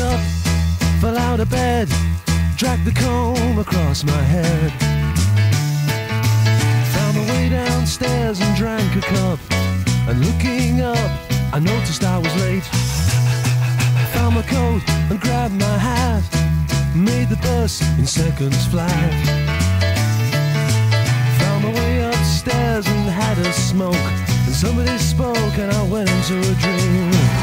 Up, fell out of bed, Dragged the comb across my head. Found my way downstairs and drank a cup. And looking up, I noticed I was late. Found my coat and grabbed my hat. Made the bus in seconds flat. Found my way upstairs and had a smoke. And somebody spoke and I went into a dream.